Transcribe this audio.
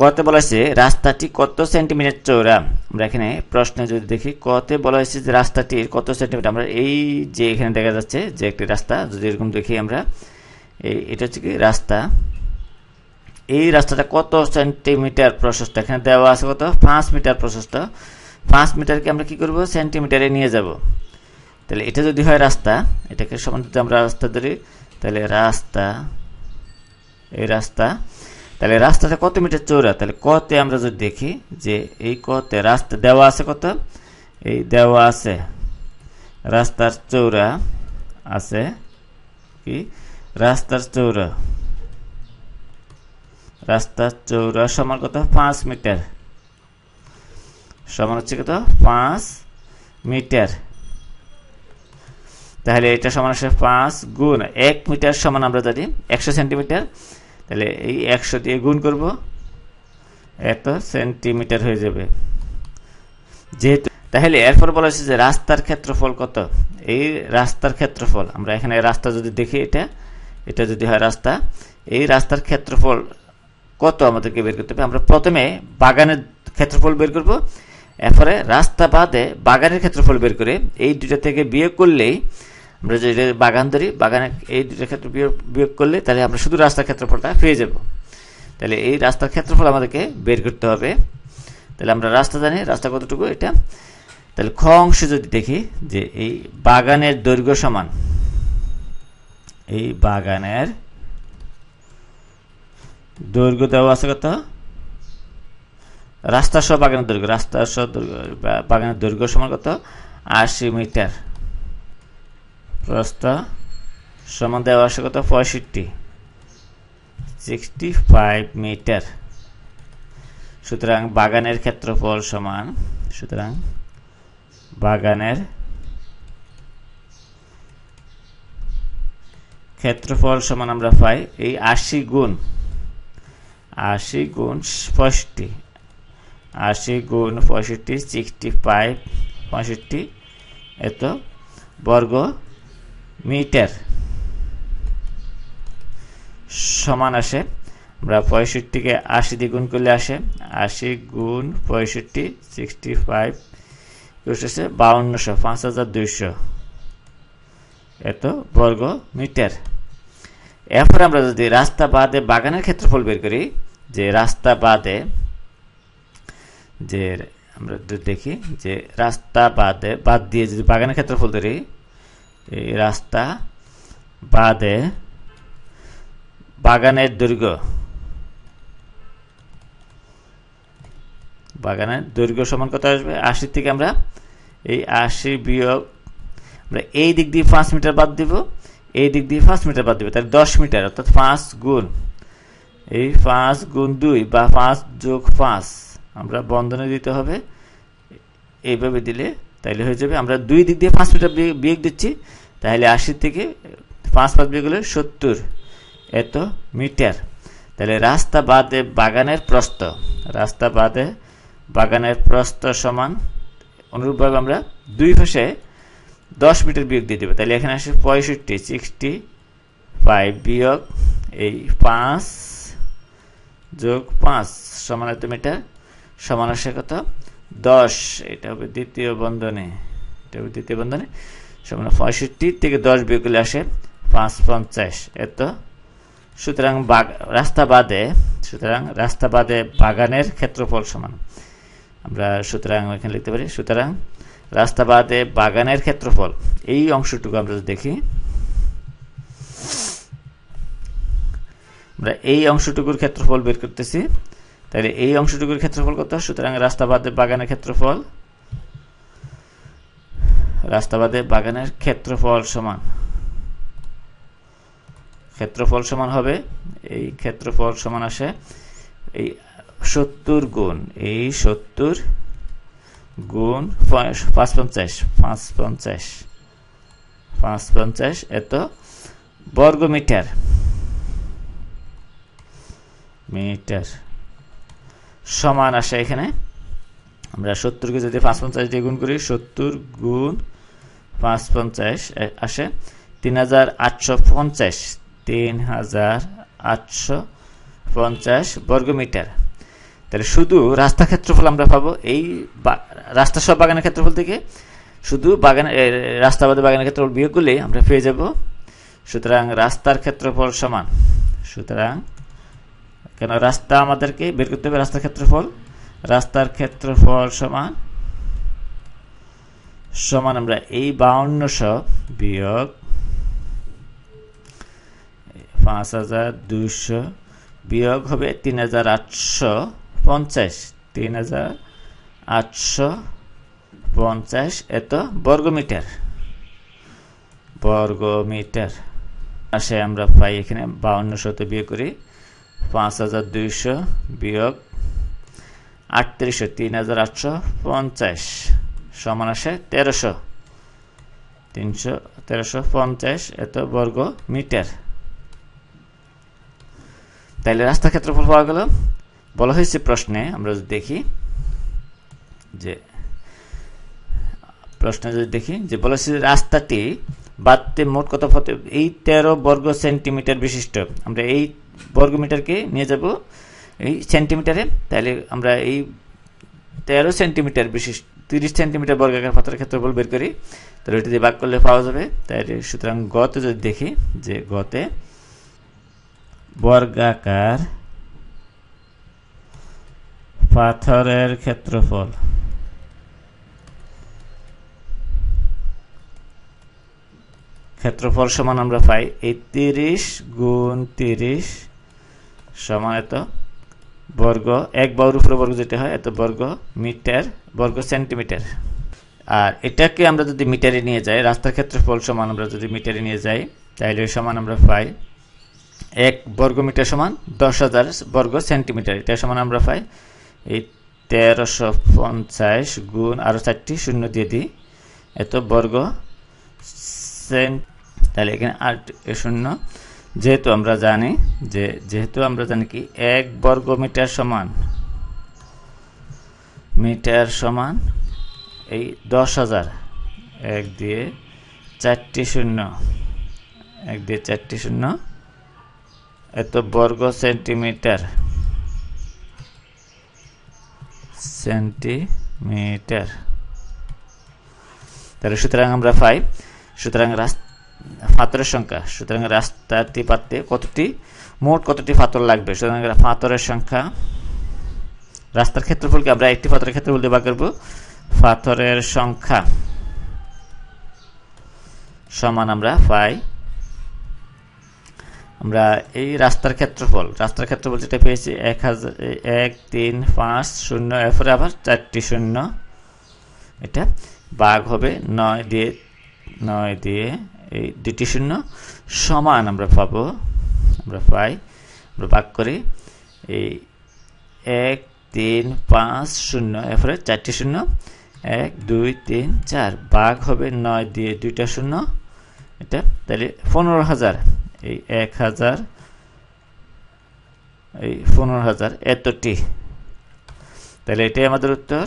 কতে বলা হয়েছে, রাস্তাটি কত সেন্টিমিটার চৌড়া আমরা এখানে প্রশ্নে যদি দেখি, কতে বলা হয়েছে যে রাস্তাটির কত সেন্টিমিটার? আমরা এই যে এখানে দেখা যাচ্ছে যে একটি রাস্তা, যদি এরকম দেখি আমরা, এই এটা হচ্ছে কি রাস্তা। এই রাস্তাটা কত সেন্টিমিটার প্রশস্ত? এখানে দেওয়া আছে কত? পাঁচ মিটার প্রশস্ত। পাঁচ মিটারকে আমরা কি করব? সেন্টিমিটারে নিয়ে যাব। তাহলে এটা যদি হয় রাস্তা, এটাকে সমান আমরা রাস্তা ধরি, তাহলে রাস্তা, এই রাস্তা তাহলে রাস্তাটা কত মিটার চৌড়া তাহলে কতে আমরা যদি দেখি যে এই কতে রাস্তা দেওয়া আছে কত? এই দেওয়া আছে, রাস্তার চৌড়া আছে কি? রাস্তার চৌড়া রাস্তার চৌড়া সমান কত? পাঁচ মিটার। সমান হচ্ছে কত? পাঁচ মিটার। তাহলে এটা সমান আসে পাঁচ গুণ এক মিটার সমান আমরা জানি, একশো সেন্টিমিটার। তাহলে এই একশো দিয়ে গুণ করব। এত সেন্টিমিটার হয়ে যাবে। যেহেতু তাহলে এরপর বলা হয়েছে যে রাস্তার ক্ষেত্রফল কত? এই রাস্তার ক্ষেত্রফল, আমরা এখানে রাস্তা যদি দেখি এটা এটা যদি হয় রাস্তা, এই রাস্তার ক্ষেত্রফল কত আমাদেরকে বের করতে হবে? আমরা প্রথমে বাগানের ক্ষেত্রফল বের করব। এরপরে রাস্তা বাদে বাগানের ক্ষেত্রফল বের করে এই দুটা থেকে বিয়োগ করলেই আমরা যে বাগান ধরি বাগানে এই দুটার ক্ষেত্রে বিয়োগ করলে তাহলে আমরা শুধু রাস্তার ক্ষেত্রফলটা পেয়ে যাব। তাহলে এই রাস্তার ক্ষেত্রফল আমাদেরকে বের করতে হবে। তাহলে আমরা রাস্তা জানি, রাস্তা কতটুকু এটা? তাহলে খ অংশ যদি দেখি যে এই বাগানের দৈর্ঘ্য সমান, এই বাগানের দৈর্ঘ্য দেওয়া আছে কত? রাস্তা সহ বাগানের দৈর্ঘ্য রাস্তা সহ বাগানের দৈর্ঘ্য সমান কত? আশি মিটার। প্রস্থ সমান দেওয়া আছে কত? পঁয়ষট্টি। সিক্সটি ফাইভ মিটার সুতরাং বাগানের ক্ষেত্রফল সমান, সুতরাং বাগানের ক্ষেত্রফল সমান আমরা পাই এই আশি গুণ। আশি গুণ পঁয়ষট্টি। আশি গুণ পঁয়ষট্টি সিক্সটি ফাইভ পঁয়ষট্টি, এত বর্গ মিটার সমান আসে। আমরা পঁয়ষট্টিকে আশি দিয়ে গুণ করলে আসে। আশি গুণ পঁয়ষট্টি সিক্সটি ফাইভ আসে বাউন্নশো, পাঁচ হাজার দুইশো। এত বর্গ মিটার। এরপর আমরা যদি রাস্তা বাদে বাগানের ক্ষেত্রফল বের করি, যে রাস্তা বাদে, যে আমরা দেখি যে রাস্তা বাদে বাদ দিয়ে যদি বাগানের ক্ষেত্রফল ধরি এই রাস্তা বাদে বাগানের দৈর্ঘ্য বাগানের দৈর্ঘ্য সমান কত আসবে? আশি থেকে আমরা এই আশি বিয়োগ, আমরা এই দিক দিয়ে পাঁচ মিটার বাদ দিব, এই দিক দিয়ে পাঁচ মিটার বাদ দিব, তাহলে দশ মিটার, অর্থাৎ পাঁচ গুণ। এই পাঁচ গুণ দুই বা পাঁচ যোগ পাঁচ, আমরা বন্ধনে দিতে হবে। এইভাবে দিলে তাইলে হয়ে যাবে, আমরা দুই দিক দিয়ে পাঁচ মিটার বিয়োগ দিচ্ছি তাহলে আশি থেকে পাঁচ পাঁচ বিয়োগ হলে সত্তর এত মিটার। তাহলে রাস্তা বাদে বাগানের প্রস্থ, রাস্তা বাদে বাগানের প্রস্থ সমান অনুরূপভাবে আমরা দুই পাশে দশ মিটার বিয়োগ দিয়ে দেবো। তাহলে এখানে আসে পঁয়ষট্টি, সিক্সটি ফাইভ বিয়োগ এই পাঁচ যোগ পাঁচ সমান এত মিটার, সমান আসে কত? দশ, এটা হবে দ্বিতীয় বন্ধনে, এটা হবে দ্বিতীয় বন্ধনে। সমান পঁয়ষট্টি থেকে দশ বিয়োগ করলে আসে পাঁচ পঞ্চাশ। এত। সুতরাং রাস্তা বাদে, সুতরাং রাস্তা বাদে বাগানের ক্ষেত্রফল সমান। আমরা সুতরাং এখানে লিখতে পারি, সুতরাং রাস্তা বাদে বাগানের ক্ষেত্রফল। এই অংশটুকু আমরা দেখি, আমরা এই অংশটুকুর ক্ষেত্রফল বের করতেছি। তাহলে এই অংশটুকুর ক্ষেত্রফল কত? সুতরাং রাস্তা বাদে বাগানের ক্ষেত্রফল রাস্তা বাদে বাগানের ক্ষেত্রফল সমান। ক্ষেত্রফল সমান হবে, এই ক্ষেত্রফল সমান আসে এই সত্তর গুণ, এই সত্তর গুণ পাঁচ পঞ্চাশ পাঁচ পঞ্চাশ পাঁচ পঞ্চাশ এত বর্গ মিটার মিটার। সমান আসে এখানে। আমরা সত্তরকে যদি পাঁচ পঞ্চাশ দিয়ে গুণ করি, সত্তর গুণ পাঁচ পঞ্চাশ আসে। তিন হাজার আটশো পঞ্চাশ, তিন হাজার আটশো পঞ্চাশ বর্গমিটার। তাহলে শুধু রাস্তা ক্ষেত্রফল আমরা পাবো এই রাস্তা সব বাগানের ক্ষেত্রফল থেকে। শুধু বাগানের রাস্তা বাদে বাগানের ক্ষেত্রফল বিয়োগ করলে আমরা পেয়ে যাব। সুতরাং রাস্তার ক্ষেত্রফল সমান। সুতরাং কেন রাস্তা আমাদেরকে বের করতে হবে? রাস্তার ক্ষেত্রফল? রাস্তার ক্ষেত্রফল সমান? সমান আমরা এই বাউন্নশো বিয়োগ পাঁচ হাজার দুইশো বিয়োগ হবে তিন হাজার আটশো পঞ্চাশ। তিন হাজার আটশো পঞ্চাশ এত বর্গমিটার। বর্গমিটার। আসে আমরা পাই এখানে বাউন্ন শত বিয়োগ করি। পাঁচ হাজার দুইশো বিয়োগ আটত্রিশশো তিন হাজার আটশো পঞ্চাশ। সমান আসে তেরোশো। তিনশো, তেরোশো পঞ্চাশ এত বর্গ মিটার। তাইলে রাস্তা ক্ষেত্রফল পাওয়া গেল? বলা হয়েছে প্রশ্নে, আমরা যদি দেখি যে, প্রশ্নে যদি দেখি যে বলা হয়েছে রাস্তাটি বাদতে মোট কত এই তেরো বর্গ সেন্টিমিটার বিশিষ্ট। আমরা এই বর্গ মিটারকে নিয়ে যাব। এই সেন্টিমিটারে, তাহলে আমরা এই তেরো সেন্টিমিটার বিশিষ্ট, তিরিশ সেন্টিমিটার বর্গাকার পাথরের ক্ষেত্রফল বের করি। তাহলে ওইটা দিয়ে ভাগ করলে পাওয়া যাবে। তাহলে সুতরাং গতে যদি দেখি যে গতে বর্গাকার পাথরের ক্ষেত্রফল ক্ষেত্রফল সমান আমরা পাই এই তিরিশ গুণ তিরিশ সমান এত বর্গ, এক বাহুর উপরে বর্গ যেটা হয়, এত বর্গ মিটার, বর্গ সেন্টিমিটার। আর এটাকে আমরা যদি মিটারে নিয়ে যাই, রাস্তার ক্ষেত্রফল সমান আমরা যদি মিটারে নিয়ে যাই তাহলে সমান আমরা পাই এক বর্গ মিটার সমান দশ হাজার বর্গ সেন্টিমিটার। এটা সমান আমরা পাই এই তেরোশো পঞ্চাশ গুণ আরও চারটি শূন্য দিয়ে দিই। এত বর্গ সেন্ট তাহলে এখানে আট এ শূন্য। যেহেতু আমরা জানি যে, যেহেতু আমরা জানি কি, এক বর্গ মিটার সমান মিটার সমান এই দশ হাজার, এক দিয়ে চারটি শূন্য, এক দিয়ে চারটি শূন্য, এত বর্গ সেন্টিমিটার সেন্টিমিটার। তাহলে সুতরাং আমরা পাই সুতরাং পাথরের সংখ্যা, সুতরাং রাস্তাটি পাততে কতটি? মোট কতটি পাথর লাগবে? সুতরাং পাথরের সংখ্যা, রাস্তার ক্ষেত্রফলকে আমরা একটি পাথরের ক্ষেত্রফল দিয়ে ভাগ করব। পাথরের সংখ্যা সমান আমরা পাই, আমরা এই রাস্তার ক্ষেত্রফল রাস্তার ক্ষেত্রফল যেটা পেয়েছি, এক হাজার, এক, তিন, পাঁচ, শূন্য, এরপরে আবার চারটি শূন্য, এটা বাঘ হবে নয় দিয়ে নয় দিয়ে এই দুটি শূন্য সমান আমরা পাব, আমরা পাই, আমরা ভাগ করি। এই এক, তিন, পাঁচ শূন্য, এরপরে চারটি শূন্য। এক, দুই, তিন, চার বাঘ হবে নয় দিয়ে দুইটা শূন্য। এটা তাহলে পনেরো হাজার। এই এক হাজার, এই পনেরো হাজার এতটি। তাহলে এটাই আমাদের উত্তর।